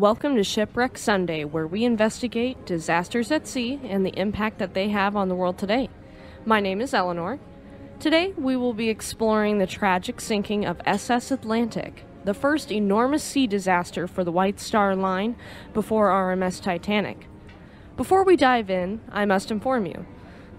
Welcome to Shipwreck Sunday, where we investigate disasters at sea and the impact that they have on the world today. My name is Elinor. Today, we will be exploring the tragic sinking of SS Atlantic, the first enormous sea disaster for the White Star Line before RMS Titanic. Before we dive in, I must inform you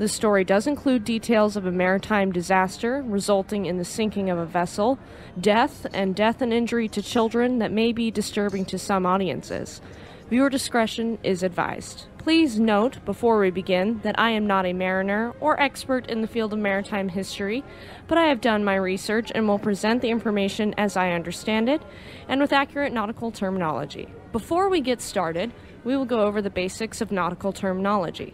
this story does include details of a maritime disaster resulting in the sinking of a vessel, death, and death and injury to children that may be disturbing to some audiences. Viewer discretion is advised. Please note before we begin that I am not a mariner or expert in the field of maritime history, but I have done my research and will present the information as I understand it and with accurate nautical terminology. Before we get started, we will go over the basics of nautical terminology.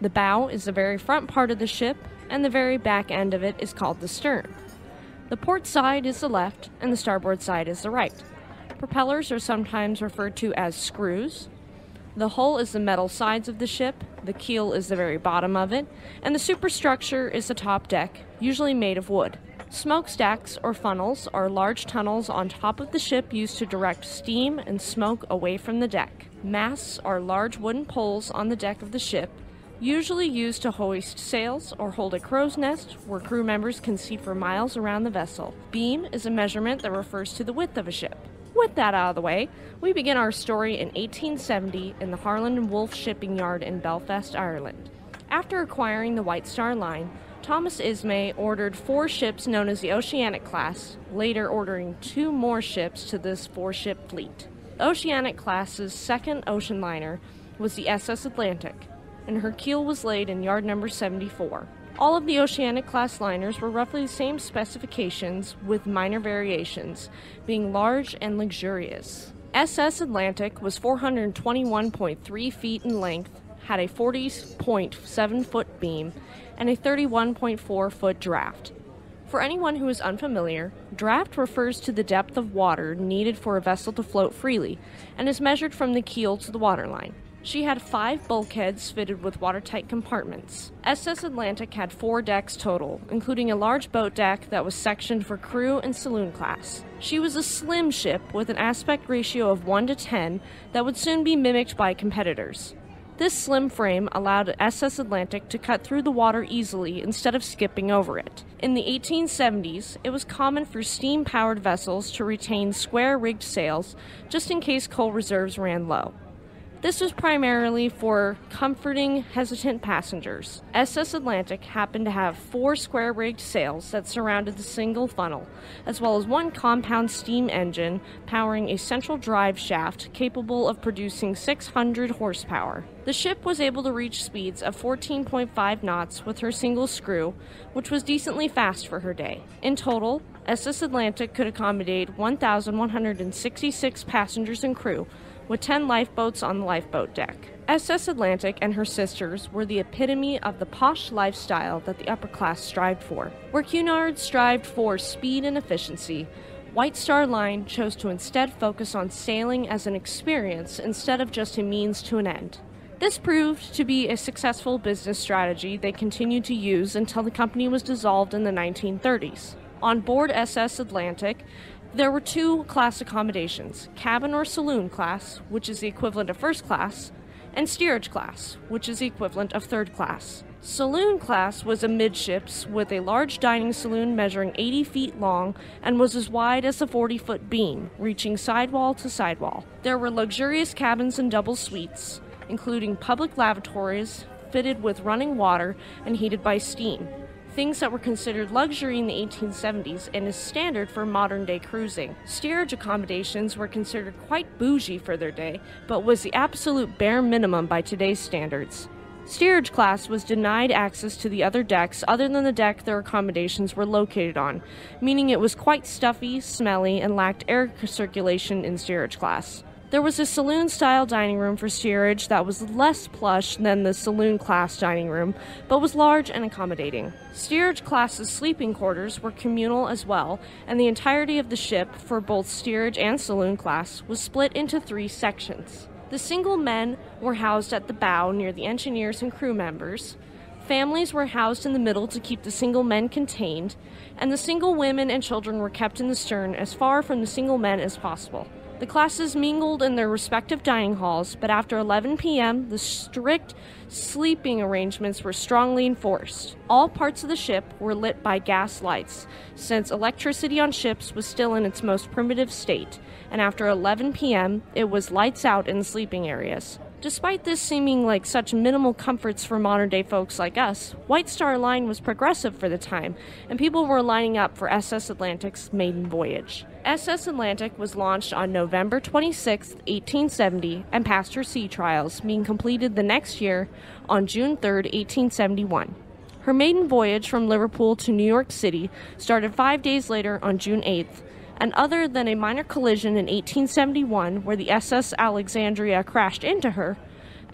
The bow is the very front part of the ship, and the very back end of it is called the stern. The port side is the left, and the starboard side is the right. Propellers are sometimes referred to as screws. The hull is the metal sides of the ship, the keel is the very bottom of it, and the superstructure is the top deck, usually made of wood. Smokestacks or funnels are large tunnels on top of the ship used to direct steam and smoke away from the deck. Masts are large wooden poles on the deck of the ship usually used to hoist sails or hold a crow's nest where crew members can see for miles around the vessel. Beam is a measurement that refers to the width of a ship. With that out of the way, we begin our story in 1870 in the Harland and Wolff shipping yard in Belfast, Ireland. After acquiring the White Star Line, Thomas Ismay ordered four ships known as the Oceanic class, later ordering two more ships to this four ship fleet. Oceanic class's second ocean liner was the SS Atlantic, and her keel was laid in yard number 74. All of the Oceanic class liners were roughly the same specifications with minor variations, being large and luxurious. SS Atlantic was 421.3 feet in length, had a 40.7 foot beam, and a 31.4 foot draft. For anyone who is unfamiliar, draft refers to the depth of water needed for a vessel to float freely and is measured from the keel to the waterline. She had five bulkheads fitted with watertight compartments. SS Atlantic had four decks total, including a large boat deck that was sectioned for crew and saloon class. She was a slim ship with an aspect ratio of 1 to 10 that would soon be mimicked by competitors. This slim frame allowed SS Atlantic to cut through the water easily instead of skipping over it. In the 1870s, it was common for steam powered vessels to retain square rigged sails just in case coal reserves ran low. This was primarily for comforting hesitant passengers. SS Atlantic happened to have four square rigged sails that surrounded the single funnel, as well as one compound steam engine powering a central drive shaft capable of producing 600 horsepower. The ship was able to reach speeds of 14.5 knots with her single screw, which was decently fast for her day. In total, SS Atlantic could accommodate 1,166 passengers and crew, with 10 lifeboats on the lifeboat deck. SS Atlantic and her sisters were the epitome of the posh lifestyle that the upper class strived for. Where Cunard strived for speed and efficiency, White Star Line chose to instead focus on sailing as an experience instead of just a means to an end. This proved to be a successful business strategy they continued to use until the company was dissolved in the 1930s. On board SS Atlantic, there were two class accommodations cabin or saloon class, which is the equivalent of first class, and steerage class, which is the equivalent of third class. Saloon class was amidships with a large dining saloon measuring 80 feet long and was as wide as a 40 foot beam, reaching sidewall to sidewall. There were luxurious cabins and double suites, including public lavatories fitted with running water and heated by steam things that were considered luxury in the 1870s and is standard for modern day cruising. Steerage accommodations were considered quite bougie for their day, but was the absolute bare minimum by today's standards. Steerage class was denied access to the other decks other than the deck their accommodations were located on, meaning it was quite stuffy, smelly, and lacked air circulation in steerage class. There was a saloon style dining room for steerage that was less plush than the saloon class dining room, but was large and accommodating. Steerage class's sleeping quarters were communal as well, and the entirety of the ship, for both steerage and saloon class, was split into three sections. The single men were housed at the bow near the engineers and crew members. Families were housed in the middle to keep the single men contained, and the single women and children were kept in the stern as far from the single men as possible. The classes mingled in their respective dining halls, but after 11 p.m., the strict sleeping arrangements were strongly enforced. All parts of the ship were lit by gas lights, since electricity on ships was still in its most primitive state, and after 11 p.m., it was lights out in the sleeping areas. Despite this seeming like such minimal comforts for modern day folks like us, White Star Line was progressive for the time, and people were lining up for SS Atlantic's maiden voyage. SS Atlantic was launched on November 26, 1870, and passed her sea trials, being completed the next year on June 3, 1871. Her maiden voyage from Liverpool to New York City started five days later on June 8th, and other than a minor collision in 1871 where the SS Alexandria crashed into her,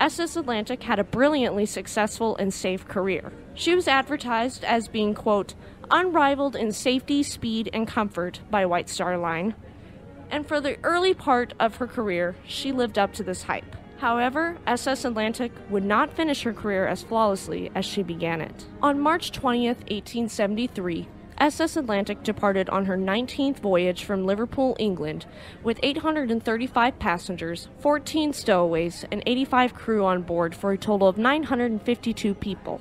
SS Atlantic had a brilliantly successful and safe career. She was advertised as being, quote, unrivaled in safety, speed, and comfort by White Star Line. And for the early part of her career, she lived up to this hype. However, SS Atlantic would not finish her career as flawlessly as she began it. On March 20th, 1873, SS Atlantic departed on her 19th voyage from Liverpool, England, with 835 passengers, 14 stowaways, and 85 crew on board for a total of 952 people.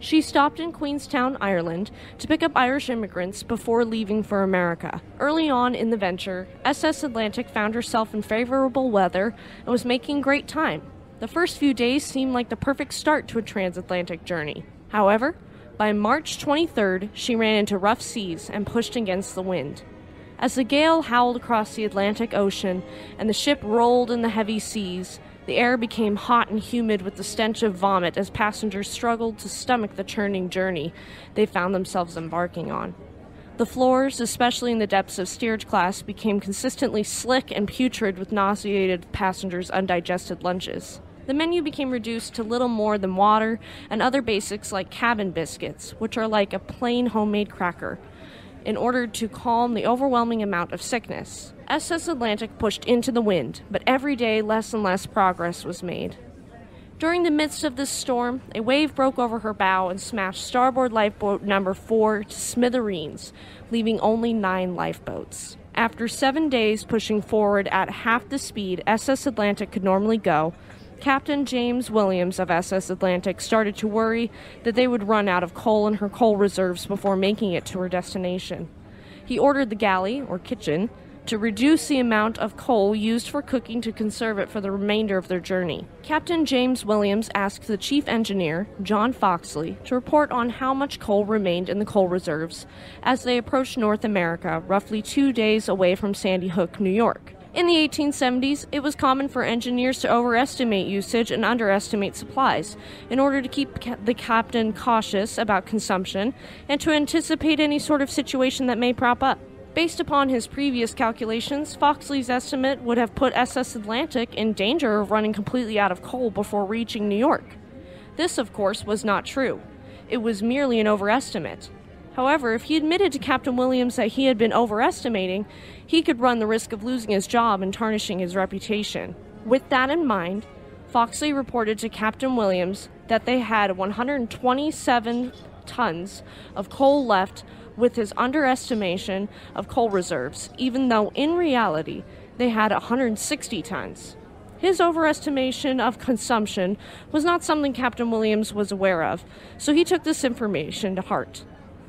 She stopped in Queenstown, Ireland, to pick up Irish immigrants before leaving for America. Early on in the venture, SS Atlantic found herself in favorable weather and was making great time. The first few days seemed like the perfect start to a transatlantic journey. However, by March 23rd, she ran into rough seas and pushed against the wind. As the gale howled across the Atlantic Ocean and the ship rolled in the heavy seas, the air became hot and humid with the stench of vomit as passengers struggled to stomach the churning journey they found themselves embarking on. The floors, especially in the depths of steerage class, became consistently slick and putrid with nauseated passengers' undigested lunches. The menu became reduced to little more than water and other basics like cabin biscuits, which are like a plain homemade cracker, in order to calm the overwhelming amount of sickness. SS Atlantic pushed into the wind, but every day less and less progress was made. During the midst of this storm, a wave broke over her bow and smashed starboard lifeboat number four to smithereens, leaving only nine lifeboats. After seven days pushing forward at half the speed SS Atlantic could normally go, Captain James Williams of SS Atlantic started to worry that they would run out of coal in her coal reserves before making it to her destination. He ordered the galley, or kitchen, to reduce the amount of coal used for cooking to conserve it for the remainder of their journey. Captain James Williams asked the chief engineer, John Foxley, to report on how much coal remained in the coal reserves as they approached North America, roughly two days away from Sandy Hook, New York. In the 1870s, it was common for engineers to overestimate usage and underestimate supplies in order to keep the captain cautious about consumption and to anticipate any sort of situation that may prop up. Based upon his previous calculations, Foxley's estimate would have put SS Atlantic in danger of running completely out of coal before reaching New York. This, of course, was not true. It was merely an overestimate. However, if he admitted to Captain Williams that he had been overestimating, he could run the risk of losing his job and tarnishing his reputation. With that in mind, Foxley reported to Captain Williams that they had 127 tons of coal left with his underestimation of coal reserves, even though in reality they had 160 tons. His overestimation of consumption was not something Captain Williams was aware of, so he took this information to heart.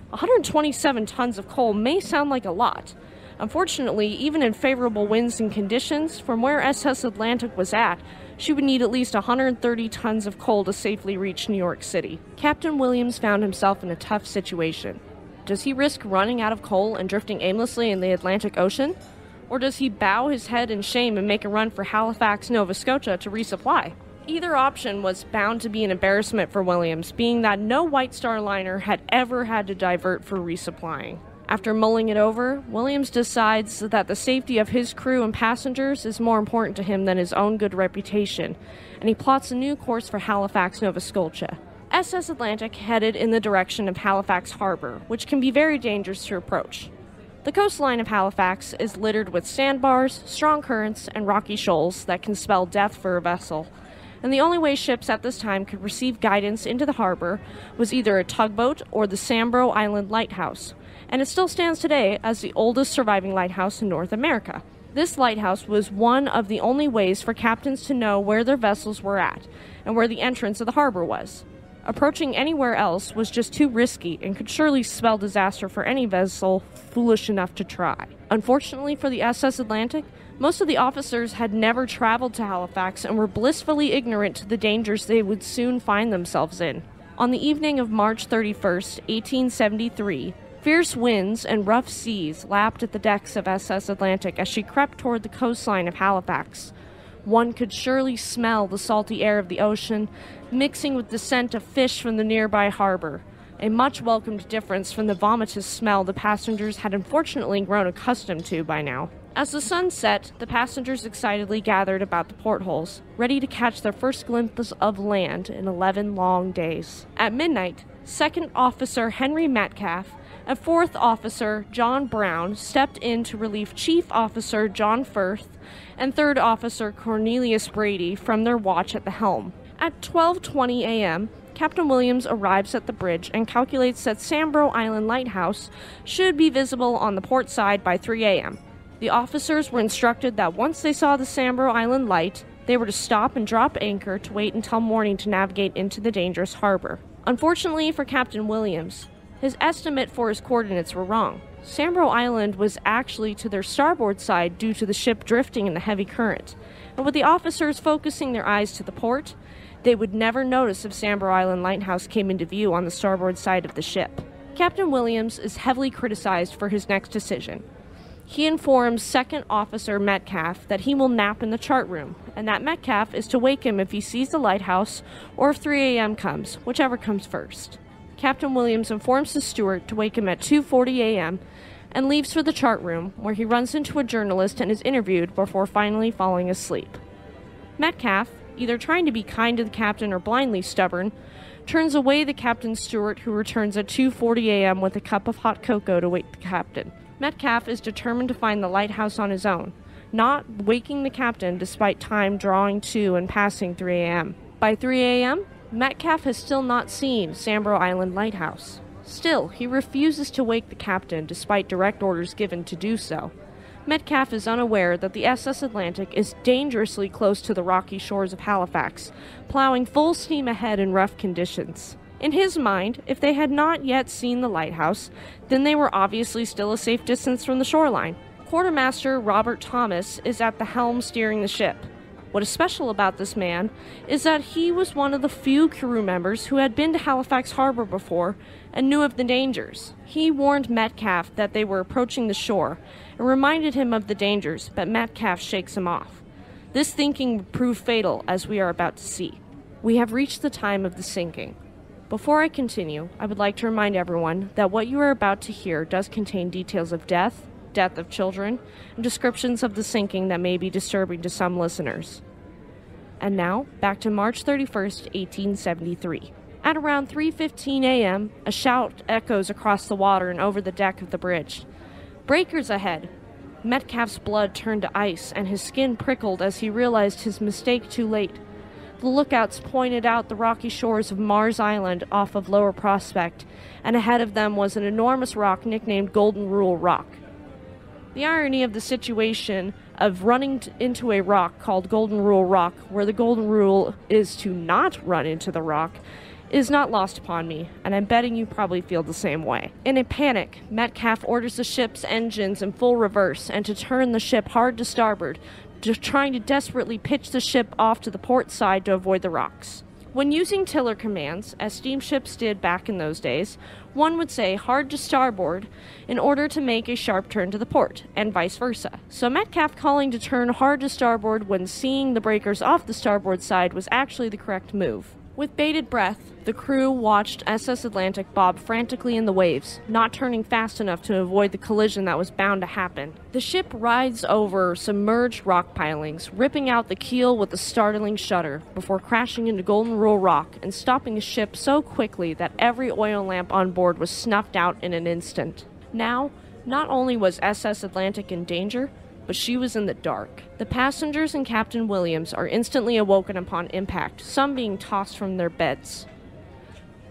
127 tons of coal may sound like a lot. Unfortunately, even in favorable winds and conditions, from where SS Atlantic was at, she would need at least 130 tons of coal to safely reach New York City. Captain Williams found himself in a tough situation. Does he risk running out of coal and drifting aimlessly in the Atlantic Ocean? Or does he bow his head in shame and make a run for Halifax, Nova Scotia to resupply? Either option was bound to be an embarrassment for Williams, being that no White Star liner had ever had to divert for resupplying. After mulling it over, Williams decides that the safety of his crew and passengers is more important to him than his own good reputation, and he plots a new course for Halifax, Nova Scotia. SS Atlantic headed in the direction of Halifax Harbor, which can be very dangerous to approach. The coastline of Halifax is littered with sandbars, strong currents, and rocky shoals that can spell death for a vessel, and the only way ships at this time could receive guidance into the harbor was either a tugboat or the Sambro Island Lighthouse, and it still stands today as the oldest surviving lighthouse in North America. This lighthouse was one of the only ways for captains to know where their vessels were at and where the entrance of the harbor was. Approaching anywhere else was just too risky and could surely spell disaster for any vessel foolish enough to try. Unfortunately for the SS Atlantic, most of the officers had never traveled to Halifax and were blissfully ignorant to the dangers they would soon find themselves in. On the evening of March 31, 1873, fierce winds and rough seas lapped at the decks of SS Atlantic as she crept toward the coastline of Halifax. One could surely smell the salty air of the ocean mixing with the scent of fish from the nearby harbor, a much welcomed difference from the vomitous smell the passengers had unfortunately grown accustomed to by now. As the sun set, the passengers excitedly gathered about the portholes, ready to catch their first glimpse of land in 11 long days. At midnight, Second Officer Henry Metcalf and Fourth Officer John Brown stepped in to relieve Chief Officer John Firth and Third Officer Cornelius Brady from their watch at the helm. At 12:20 a.m., Captain Williams arrives at the bridge and calculates that Sambro Island Lighthouse should be visible on the port side by 3 a.m. The officers were instructed that once they saw the Sambro Island light, they were to stop and drop anchor to wait until morning to navigate into the dangerous harbor. Unfortunately for Captain Williams, his estimate for his coordinates were wrong. Sambro Island was actually to their starboard side due to the ship drifting in the heavy current. And with the officers focusing their eyes to the port, they would never notice if Sambro Island Lighthouse came into view on the starboard side of the ship. Captain Williams is heavily criticized for his next decision. He informs Second Officer Metcalf that he will nap in the chart room, and that Metcalf is to wake him if he sees the lighthouse or if 3 a.m. comes, whichever comes first. Captain Williams informs the steward to wake him at 2:40 a.m. and leaves for the chart room, where he runs into a journalist and is interviewed before finally falling asleep. Metcalf, either trying to be kind to the captain or blindly stubborn, turns away the captain's steward who returns at 2:40 a.m. with a cup of hot cocoa to wake the captain. Metcalf is determined to find the lighthouse on his own, not waking the captain despite time drawing to and passing 3 a.m. By 3 a.m., Metcalf has still not seen Sambro Island Lighthouse. Still, he refuses to wake the captain despite direct orders given to do so. Metcalf is unaware that the SS Atlantic is dangerously close to the rocky shores of Halifax, plowing full steam ahead in rough conditions. In his mind, if they had not yet seen the lighthouse, then they were obviously still a safe distance from the shoreline. Quartermaster Robert Thomas is at the helm steering the ship. What is special about this man is that he was one of the few crew members who had been to Halifax Harbor before and knew of the dangers. He warned Metcalf that they were approaching the shore and reminded him of the dangers, but Metcalf shakes him off. This thinking would prove fatal, as we are about to see. We have reached the time of the sinking. Before I continue, I would like to remind everyone that what you are about to hear does contain details of death, death of children, and descriptions of the sinking that may be disturbing to some listeners. And now, back to March 31st, 1873. At around 3:15 a.m., a shout echoes across the water and over the deck of the bridge. Breakers ahead. Metcalf's blood turned to ice and his skin prickled as he realized his mistake too late. The lookouts pointed out the rocky shores of Mars Island off of Lower Prospect, and ahead of them was an enormous rock nicknamed Golden Rule Rock. The irony of the situation of running t- into a rock called Golden Rule Rock, where the Golden Rule is to not run into the rock, is not lost upon me, and I'm betting you probably feel the same way. In a panic, Metcalf orders the ship's engines in full reverse and to turn the ship hard to starboard, trying to desperately pitch the ship off to the port side to avoid the rocks. When using tiller commands, as steamships did back in those days, one would say hard to starboard in order to make a sharp turn to the port, and vice versa. So Metcalf calling to turn hard to starboard when seeing the breakers off the starboard side was actually the correct move. With bated breath, the crew watched SS Atlantic bob frantically in the waves, not turning fast enough to avoid the collision that was bound to happen. The ship rides over submerged rock pilings, ripping out the keel with a startling shudder before crashing into Golden Rule Rock and stopping the ship so quickly that every oil lamp on board was snuffed out in an instant. Now, not only was SS Atlantic in danger, but she was in the dark. The passengers and Captain Williams are instantly awoken upon impact, some being tossed from their beds.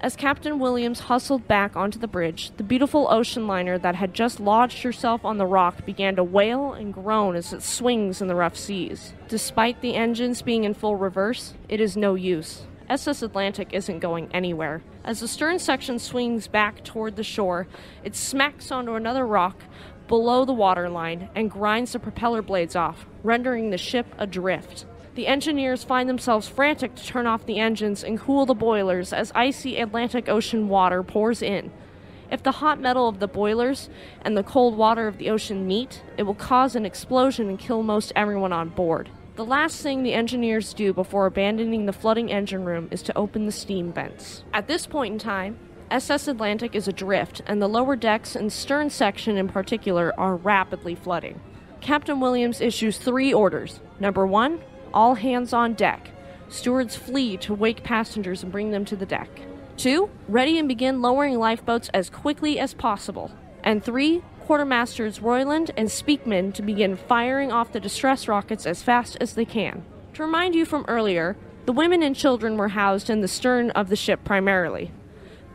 As Captain Williams hustled back onto the bridge, the beautiful ocean liner that had just lodged herself on the rock began to wail and groan as it swings in the rough seas. Despite the engines being in full reverse, it is no use. SS Atlantic isn't going anywhere. As the stern section swings back toward the shore, it smacks onto another rock below the waterline and grinds the propeller blades off, rendering the ship adrift. The engineers find themselves frantic to turn off the engines and cool the boilers as icy Atlantic Ocean water pours in. If the hot metal of the boilers and the cold water of the ocean meet, it will cause an explosion and kill most everyone on board. The last thing the engineers do before abandoning the flooding engine room is to open the steam vents. At this point in time, SS Atlantic is adrift, and the lower decks and stern section in particular are rapidly flooding. Captain Williams issues three orders. Number one, all hands on deck. Stewards flee to wake passengers and bring them to the deck. Two, ready and begin lowering lifeboats as quickly as possible. And three, quartermasters Royland and Speakman to begin firing off the distress rockets as fast as they can. To remind you from earlier, the women and children were housed in the stern of the ship primarily.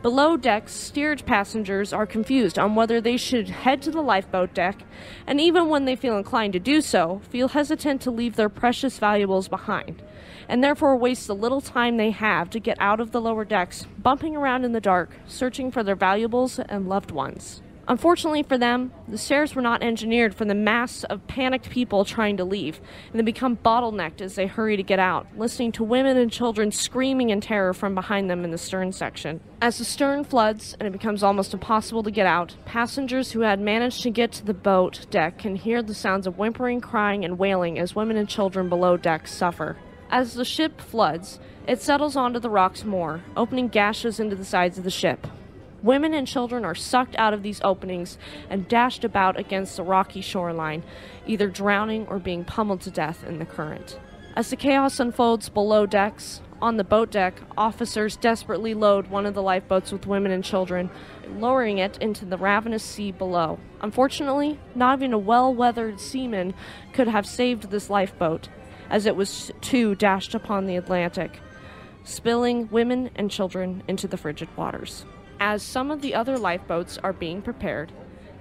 Below decks, steerage passengers are confused on whether they should head to the lifeboat deck, and even when they feel inclined to do so, feel hesitant to leave their precious valuables behind, and therefore waste the little time they have to get out of the lower decks, bumping around in the dark, searching for their valuables and loved ones. Unfortunately for them, the stairs were not engineered for the mass of panicked people trying to leave, and they become bottlenecked as they hurry to get out, listening to women and children screaming in terror from behind them in the stern section. As the stern floods and it becomes almost impossible to get out, passengers who had managed to get to the boat deck can hear the sounds of whimpering, crying, and wailing as women and children below deck suffer. As the ship floods, it settles onto the rocks more, opening gashes into the sides of the ship. Women and children are sucked out of these openings and dashed about against the rocky shoreline, either drowning or being pummeled to death in the current. As the chaos unfolds below decks, on the boat deck, officers desperately load one of the lifeboats with women and children, lowering it into the ravenous sea below. Unfortunately, not even a well weathered seaman could have saved this lifeboat, as it was too dashed upon the Atlantic, spilling women and children into the frigid waters. As some of the other lifeboats are being prepared,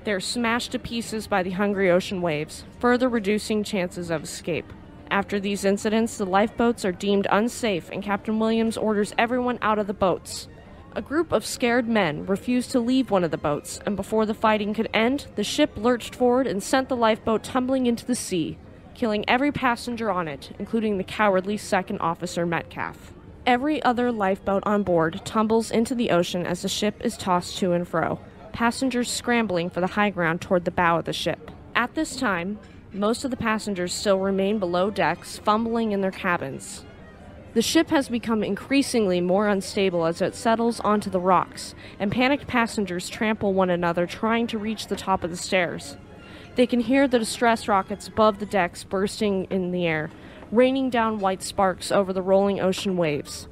they're smashed to pieces by the hungry ocean waves, further reducing chances of escape. After these incidents, the lifeboats are deemed unsafe, and Captain Williams orders everyone out of the boats. A group of scared men refused to leave one of the boats, and before the fighting could end, the ship lurched forward and sent the lifeboat tumbling into the sea, killing every passenger on it, including the cowardly second officer Metcalf. Every other lifeboat on board tumbles into the ocean as the ship is tossed to and fro, passengers scrambling for the high ground toward the bow of the ship. At this time, most of the passengers still remain below decks, fumbling in their cabins. The ship has become increasingly more unstable as it settles onto the rocks, and panicked passengers trample one another trying to reach the top of the stairs. They can hear the distress rockets above the decks bursting in the air, raining down white sparks over the rolling ocean waves.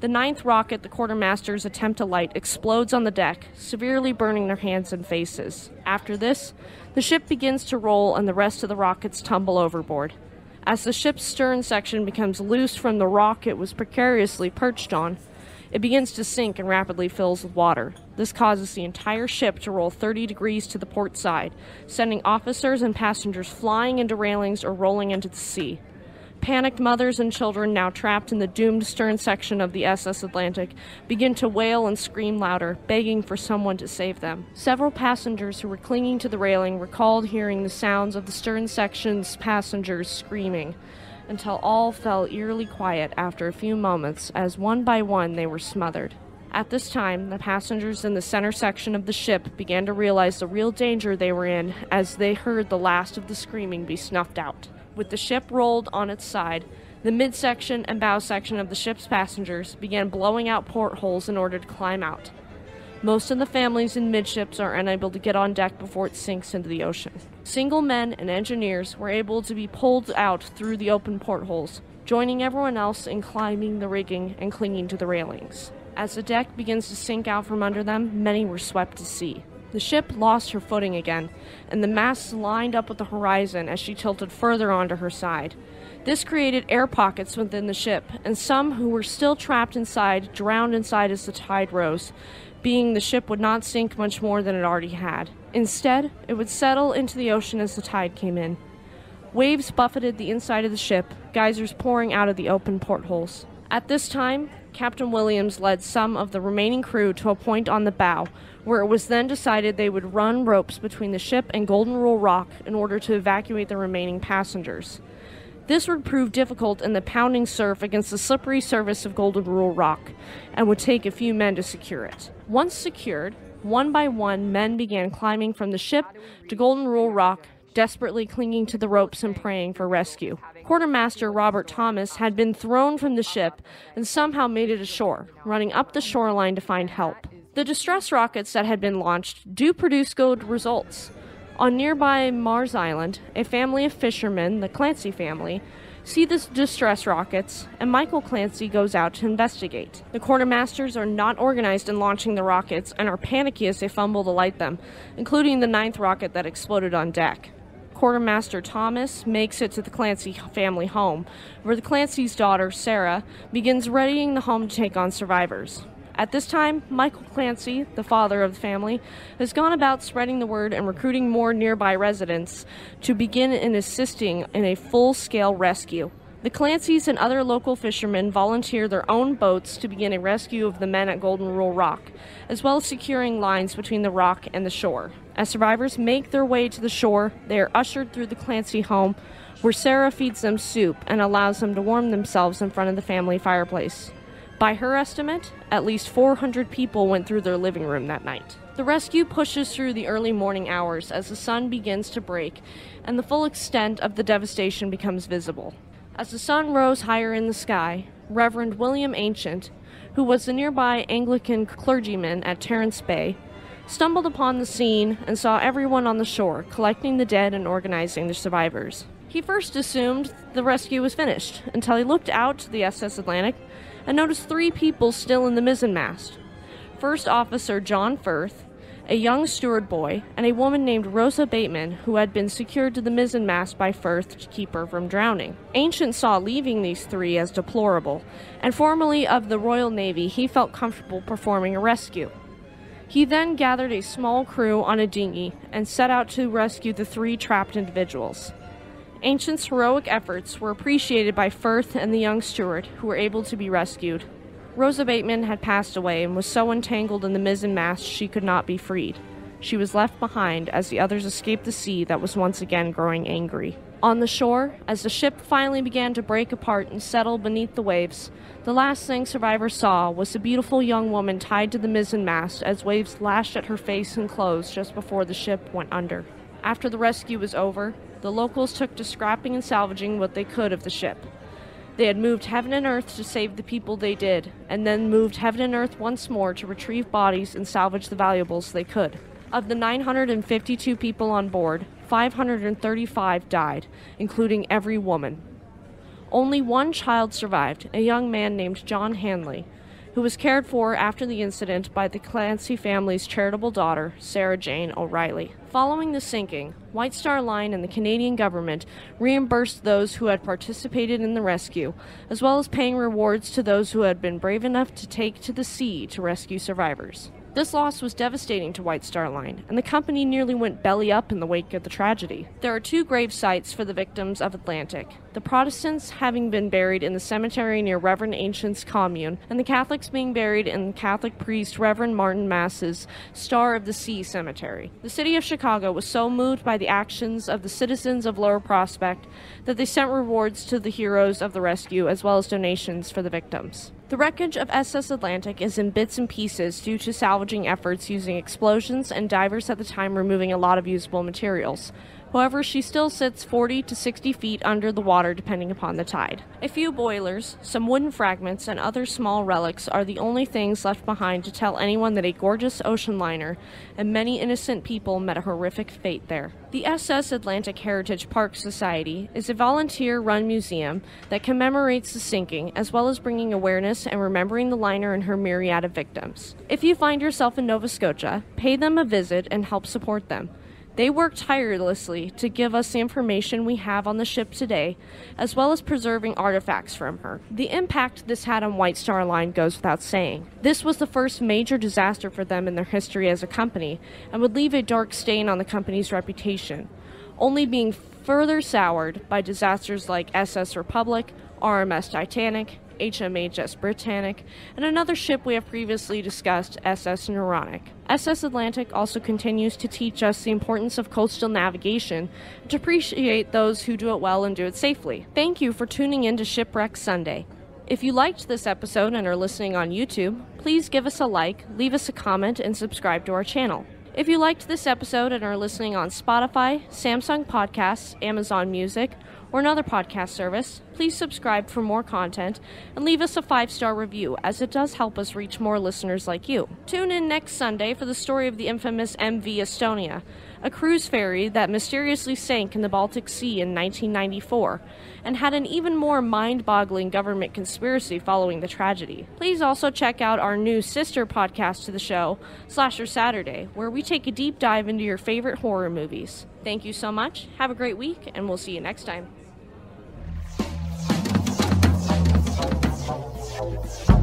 The ninth rocket the quartermasters attempt to light explodes on the deck, severely burning their hands and faces. After this, the ship begins to roll and the rest of the rockets tumble overboard. As the ship's stern section becomes loose from the rock it was precariously perched on, it begins to sink and rapidly fills with water. This causes the entire ship to roll 30 degrees to the port side, sending officers and passengers flying into railings or rolling into the sea. Panicked mothers and children, now trapped in the doomed stern section of the SS Atlantic, begin to wail and scream louder, begging for someone to save them. Several passengers who were clinging to the railing recalled hearing the sounds of the stern section's passengers screaming, until all fell eerily quiet after a few moments as one by one they were smothered. At this time, the passengers in the center section of the ship began to realize the real danger they were in as they heard the last of the screaming be snuffed out. With the ship rolled on its side, the midsection and bow section of the ship's passengers began blowing out portholes in order to climb out. Most of the families in midships are unable to get on deck before it sinks into the ocean. Single men and engineers were able to be pulled out through the open portholes, joining everyone else in climbing the rigging and clinging to the railings. As the deck begins to sink out from under them, many were swept to sea. The ship lost her footing again, and the masts lined up with the horizon as she tilted further onto her side. This created air pockets within the ship, and some who were still trapped inside drowned inside as the tide rose, being the ship would not sink much more than it already had. Instead, it would settle into the ocean as the tide came in. Waves buffeted the inside of the ship, geysers pouring out of the open portholes. At this time, Captain Williams led some of the remaining crew to a point on the bow, where it was then decided they would run ropes between the ship and Golden Rule Rock in order to evacuate the remaining passengers. This would prove difficult in the pounding surf against the slippery surface of Golden Rule Rock, and would take a few men to secure it. Once secured, one by one, men began climbing from the ship to Golden Rule Rock desperately clinging to the ropes and praying for rescue. Quartermaster Robert Thomas had been thrown from the ship and somehow made it ashore, running up the shoreline to find help. The distress rockets that had been launched do produce good results. On nearby Mars Island, a family of fishermen, the Clancy family, see the distress rockets, and Michael Clancy goes out to investigate. The quartermasters are not organized in launching the rockets and are panicky as they fumble to light them, including the ninth rocket that exploded on deck. Quartermaster Thomas makes it to the Clancy family home, where the Clancy's daughter, Sarah, begins readying the home to take on survivors. At this time, Michael Clancy, the father of the family, has gone about spreading the word and recruiting more nearby residents to begin in assisting in a full scale rescue. The Clancys and other local fishermen volunteer their own boats to begin a rescue of the men at Golden Rule Rock, as well as securing lines between the rock and the shore. As survivors make their way to the shore, they are ushered through the Clancy home, where Sarah feeds them soup and allows them to warm themselves in front of the family fireplace. By her estimate, at least 400 people went through their living room that night. The rescue pushes through the early morning hours as the sun begins to break and the full extent of the devastation becomes visible. As the sun rose higher in the sky, Reverend William Ancient, who was the nearby Anglican clergyman at Terence Bay, stumbled upon the scene and saw everyone on the shore collecting the dead and organizing the survivors. He first assumed the rescue was finished until he looked out to the SS Atlantic and noticed three people still in the mizzenmast. First Officer John Firth, a young steward boy, and a woman named Rosa Bateman, who had been secured to the mizzenmast by Firth to keep her from drowning. Ancient saw leaving these three as deplorable, and formerly of the Royal Navy, he felt comfortable performing a rescue. He then gathered a small crew on a dinghy and set out to rescue the three trapped individuals. Ancient's heroic efforts were appreciated by Firth and the young steward, who were able to be rescued. Rosa Bateman had passed away and was so entangled in the mizzen mast she could not be freed. She was left behind as the others escaped the sea that was once again growing angry. On the shore, as the ship finally began to break apart and settle beneath the waves, the last thing survivors saw was the beautiful young woman tied to the mizzen mast as waves lashed at her face and clothes just before the ship went under. After the rescue was over, the locals took to scrapping and salvaging what they could of the ship. They had moved heaven and earth to save the people they did, and then moved heaven and earth once more to retrieve bodies and salvage the valuables they could. Of the 952 people on board, 535 died, including every woman. Only one child survived, a young man named John Hanley, who was cared for after the incident by the Clancy family's charitable daughter, Sarah Jane O'Reilly. Following the sinking, White Star Line and the Canadian government reimbursed those who had participated in the rescue, as well as paying rewards to those who had been brave enough to take to the sea to rescue survivors. This loss was devastating to White Star Line, and the company nearly went belly up in the wake of the tragedy. There are two grave sites for the victims of Atlantic the Protestants having been buried in the cemetery near Reverend Ancient's commune, and the Catholics being buried in Catholic priest Reverend Martin Mass's Star of the Sea cemetery. The city of Chicago was so moved by the actions of the citizens of Lower Prospect that they sent rewards to the heroes of the rescue as well as donations for the victims. The wreckage of SS Atlantic is in bits and pieces due to salvaging efforts using explosions and divers at the time removing a lot of usable materials. However, she still sits 40 to 60 feet under the water depending upon the tide. A few boilers, some wooden fragments, and other small relics are the only things left behind to tell anyone that a gorgeous ocean liner and many innocent people met a horrific fate there. The SS Atlantic Heritage Park Society is a volunteer run museum that commemorates the sinking as well as bringing awareness and remembering the liner and her myriad of victims. If you find yourself in Nova Scotia, pay them a visit and help support them. They work tirelessly to give us the information we have on the ship today, as well as preserving artifacts from her. The impact this had on White Star Line goes without saying. This was the first major disaster for them in their history as a company, and would leave a dark stain on the company's reputation, only being further soured by disasters like SS Republic, RMS Titanic, HMHS Britannic, and another ship we have previously discussed, SS Naronic. SS Atlantic also continues to teach us the importance of coastal navigation and to appreciate those who do it well and do it safely. Thank you for tuning in to Shipwreck Sunday. If you liked this episode and are listening on YouTube, please give us a like, leave us a comment, and subscribe to our channel. If you liked this episode and are listening on Spotify, Samsung Podcasts, Amazon Music, or another podcast service, please subscribe for more content and leave us a five star review, as it does help us reach more listeners like you. Tune in next Sunday for the story of the infamous MV Estonia, a cruise ferry that mysteriously sank in the Baltic Sea in 1994 and had an even more mind boggling government conspiracy following the tragedy. Please also check out our new sister podcast to the show, Slasher Saturday, where we take a deep dive into your favorite horror movies. Thank you so much, have a great week, and we'll see you next time. Thank you.